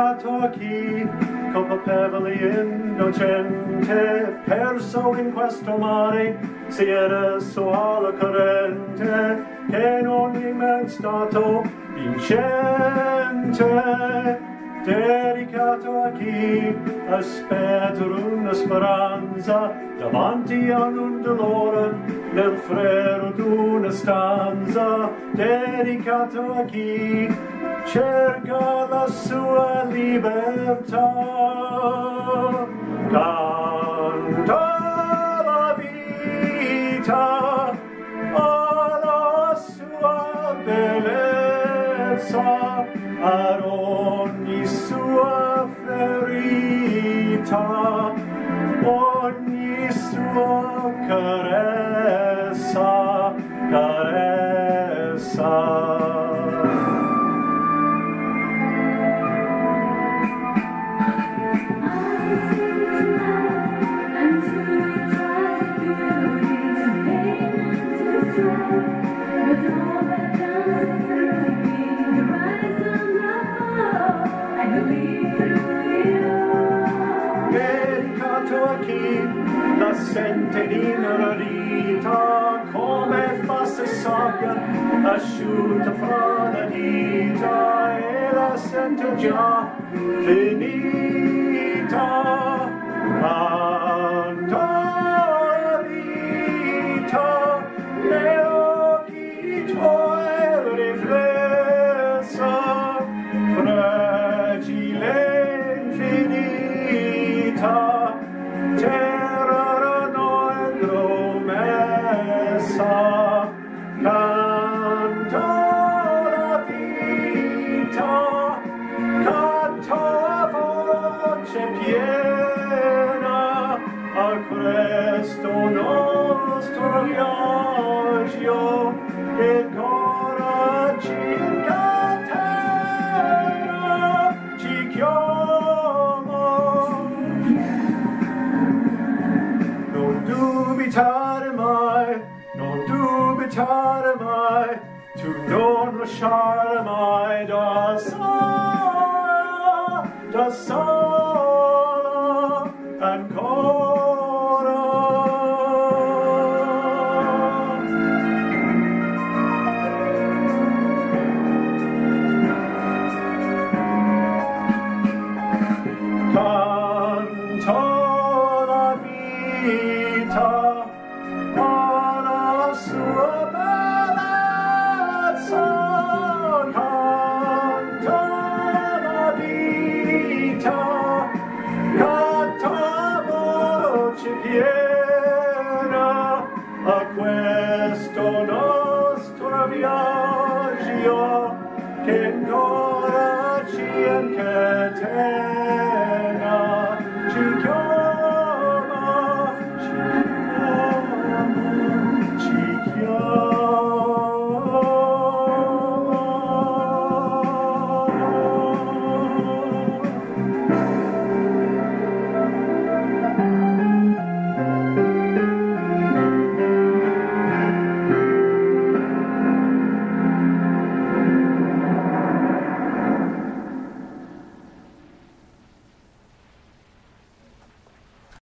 a chi Coppa pevoli innocente perso in questo mare si era alla corrente che non ogni men stato vincente. Dedicato a chi aspetta una speranza davanti ad un dolore nel freddo d'una stanza. Dedicato a chi cerca la libertà. Canta la vita alla sua bellezza ogni sua ferita ogni sua carezza carezza la sente inorita come fosse sabbia asciutta fra le dita e er la sente già finita voce piena a questo nostro viaggio che ancora ci incatena ci chiama non dubitare mai, non dubitare mai, tu non lasciare mai da sola, da sola, che noraci anche te.